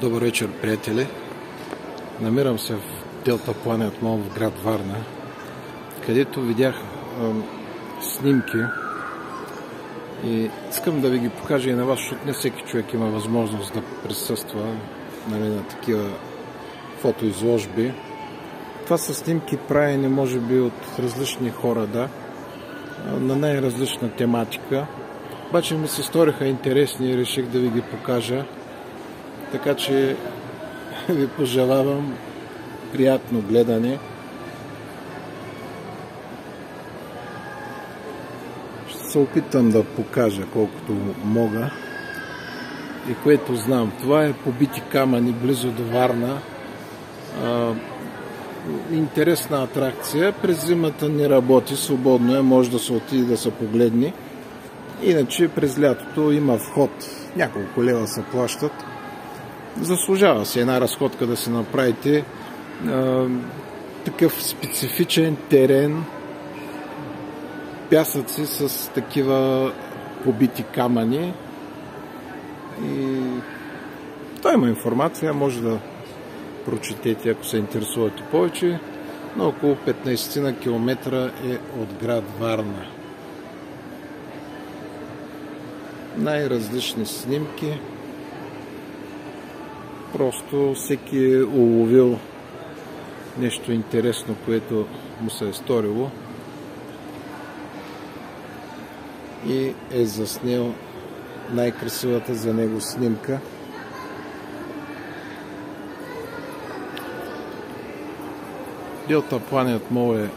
Добър вечер, приятели! Намирам се в Делта Планет Мол в град Варна, където видях а, снимки и искам да ви ги покажа и на вас, защото не всеки човек има възможност да присъства нали, на такива фотоизложби. Това са снимки правени, може би, от различни хора, да, на най-различна тематика. Обаче ми се сториха интересни и реших да ви ги покажа. Така че ви пожелавам приятно гледане. Ще се опитам да покажа колкото мога и което знам. Това е побити камъни близо до Варна. интересна атракция. През зимата не работи, свободно е, може да се отиде да се погледне. Иначе през лятото има вход. Няколко лева се плащат. Заслужава се една разходка да се направите а, такъв специфичен терен, пясъци с такива побити камъни. И той има информация, може да прочетете, ако се интересувате повече. На около 15 на километра е от град Варна. Най-различни снимки. Просто всеки е уловил нещо интересно, което му се е сторило. И е заснел най-красивата за него снимка. Делта Планет Мол е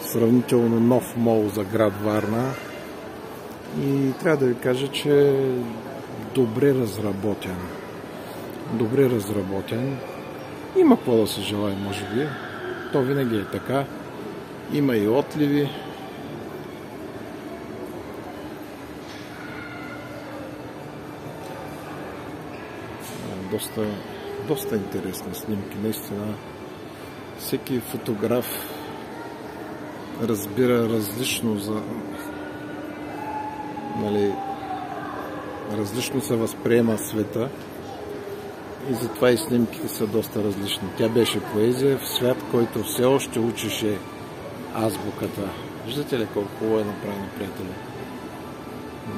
сравнително нов мол за град Варна. И трябва да ви кажа, че е добре разработен добре разработен. Има какво да се желая, може би. То винаги е така. Има и отливи. Доста, доста интересни снимки, наистина. Всеки фотограф разбира различно за нали, различно се възприема света и затова и снимките са доста различни. Тя беше поезия в свят, който все още учеше азбуката. Виждате ли колко хубаво е направено, приятели?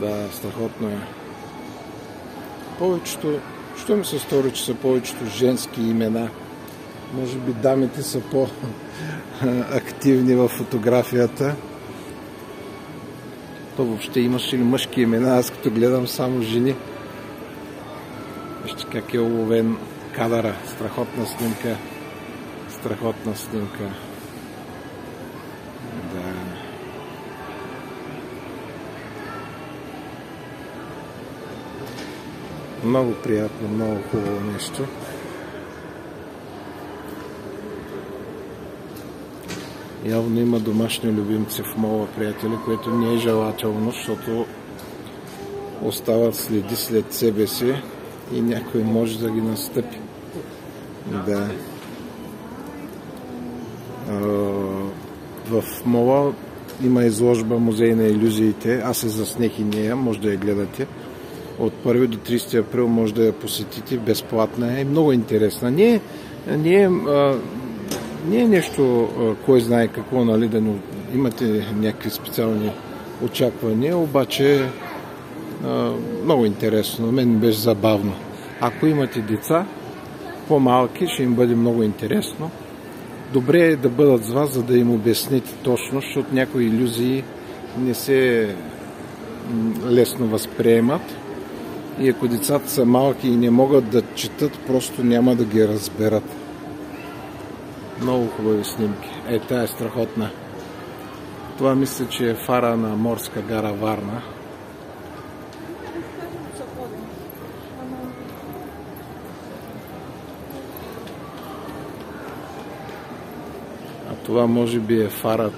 Да, страхотно е. Повечето, що ми се стори, че са повечето женски имена. Може би дамите са по-активни в фотографията. То въобще имаш ли мъжки имена? Аз като гледам само жени. Вижте как е уловен кадъра. Страхотна снимка. Страхотна снимка. Да. Много приятно, много хубаво нещо. Явно има домашни любимци в мола, приятели, което не е желателно, защото остават следи след себе си и някой може да ги настъпи. Да. В мола има изложба Музей на иллюзиите. Аз се заснех и нея, може да я гледате. От 1 до 30 април може да я посетите, безплатна е, много интересна. Не, не, не е нещо, кой знае какво, нали, да имате някакви специални очаквания, обаче много интересно. Мен беше забавно. Ако имате деца, по-малки, ще им бъде много интересно. Добре е да бъдат с вас, за да им обясните точно, защото някои иллюзии не се лесно възприемат. И ако децата са малки и не могат да четат, просто няма да ги разберат. Много хубави снимки. Е, тая е страхотна. Това мисля, че е фара на морска гара Варна. Това може би е фарът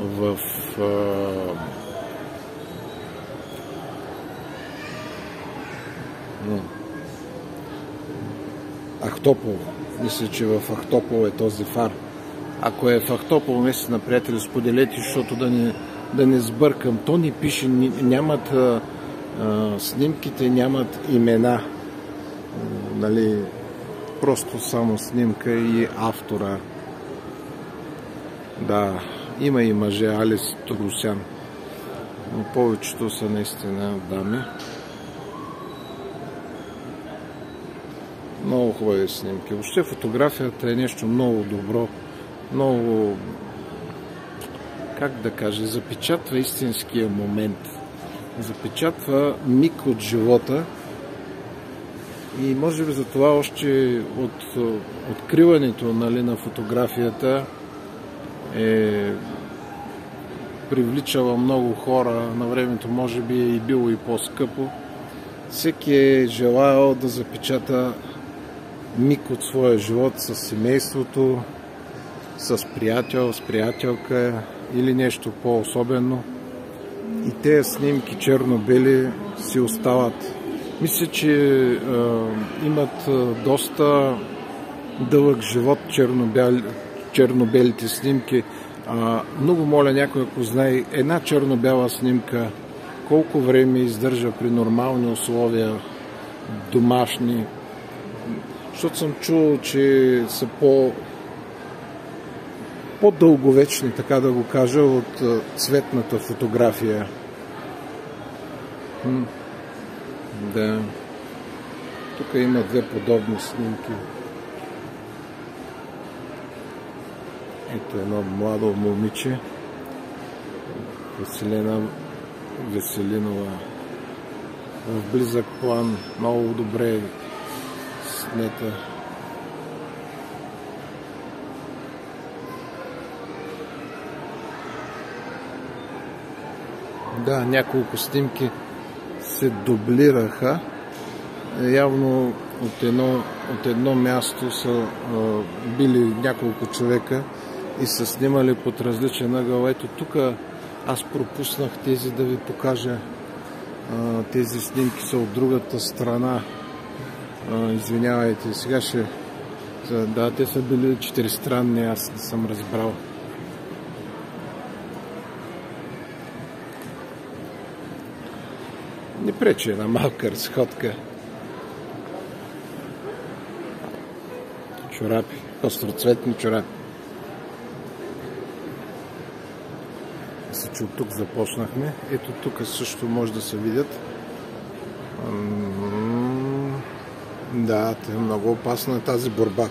в Ахтопол. Мисля, че в Ахтопол е този фар. Ако е в Ахтопол, наистина, приятели, споделете, защото да не, да не сбъркам. То ни пише, нямат а, снимките, нямат имена. нали, просто само снимка и автора. Да, има и мъже, Алис Трусян, но повечето са наистина дами. Много хубави снимки. Въобще фотографията е нещо много добро, много, как да кажа, запечатва истинския момент. Запечатва миг от живота и може би за това още от откриването нали, на фотографията е привличала много хора на времето, може би е и било и по-скъпо. Всеки е желаял да запечата миг от своя живот с семейството, с приятел, с приятелка или нещо по-особено. И тези снимки черно-бели си остават. Мисля, че е, имат доста дълъг живот черно-бели, черно-белите снимки. А, много моля някой, ако знае една черно-бяла снимка, колко време издържа при нормални условия, домашни, защото съм чул, че са по по-дълговечни, така да го кажа, от цветната фотография. Да. Тук има две подобни снимки. Ето едно младо момиче. Веселена Веселинова. В близък план. Много добре снета. Да, няколко снимки се дублираха. Явно от едно, от едно място са а, били няколко човека и са снимали под различен ъгъл. Ето тук аз пропуснах тези да ви покажа. Тези снимки са от другата страна извинявайте, сега ще... Да, те са били четиристранни, аз не съм разбрал. Не пречи една малка разходка. Чорапи, остроцветни чорапи. Че от тук започнахме. Ето тук също може да се видят да, е много опасна е тази борба.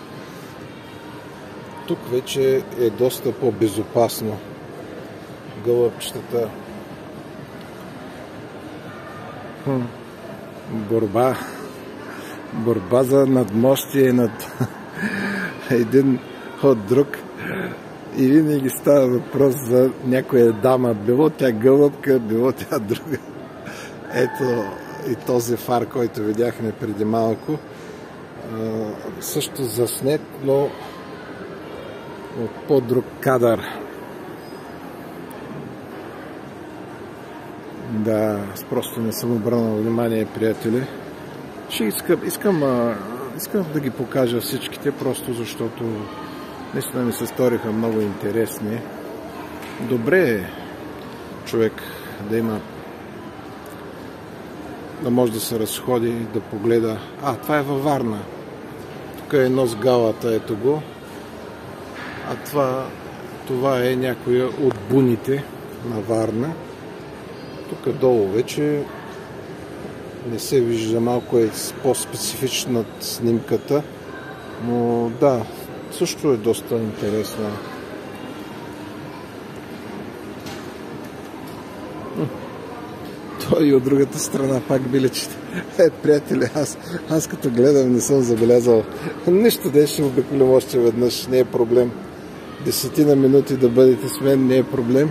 Тук вече е доста по-безопасно. Гълъбчетата. Борба. Борба за надмощие над един от друг. И винаги става въпрос за някоя дама. Било тя гълъбка, било тя друга. Ето и този фар, който видяхме преди малко също заснет, но от по-друг кадър. Да, просто не съм обърнал внимание, приятели. Ще искам, искам, искам да ги покажа всичките, просто защото наистина ми се сториха много интересни. Добре е човек да има да може да се разходи, да погледа. А, това е във Варна. Тук е едно с галата, ето го. А това, това е някоя от буните на Варна. Тук долу вече не се вижда, малко е по-специфична снимката, но да, също е доста интересна. Той и от другата страна пак билечите. Е, приятели, аз, аз като гледам не съм забелязал. Нищо да ще обиколим още веднъж, не е проблем. Десетина минути да бъдете с мен не е проблем.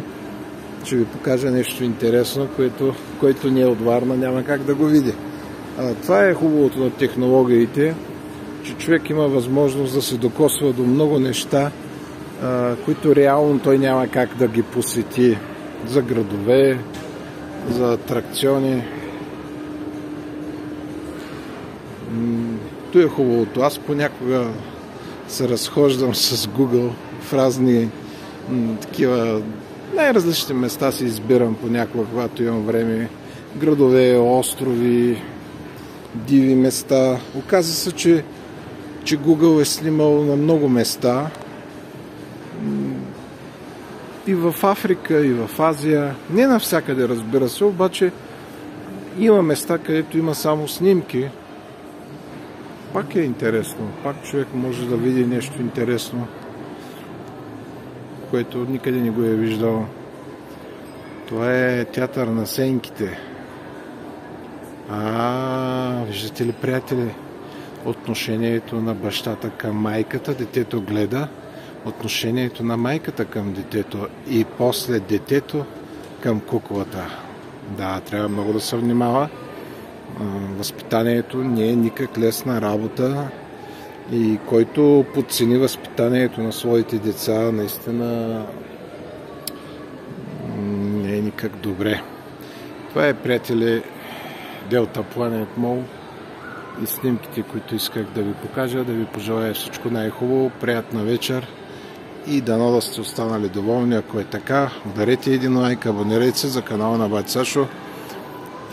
Ще ви покажа нещо интересно, което, което не е от Варна, няма как да го види. А, това е хубавото на технологиите, че човек има възможност да се докосва до много неща, които реално той няма как да ги посети за градове, за атракциони. То е хубавото. Аз понякога се разхождам с Google в разни такива най-различни места си избирам понякога, когато имам време. Градове, острови, диви места. Оказва се, че, че Google е снимал на много места. И в Африка, и в Азия. Не навсякъде, разбира се, обаче има места, където има само снимки. Пак е интересно. Пак човек може да види нещо интересно, което никъде не го е виждал. Това е театър на сенките. А, виждате ли, приятели, отношението на бащата към майката, детето гледа, отношението на майката към детето и после детето към куклата. Да, трябва много да се внимава. Възпитанието не е никак лесна работа и който подцени възпитанието на своите деца, наистина не е никак добре. Това е, приятели, Delta Planet Mall и снимките, които исках да ви покажа, да ви пожелая всичко най-хубаво, приятна вечер и дано да сте останали доволни. Ако е така, ударете един лайк, абонирайте се за канала на Бать Сашо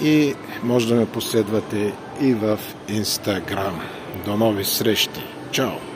и може да ме последвате и в Инстаграм. До нови срещи! Чао!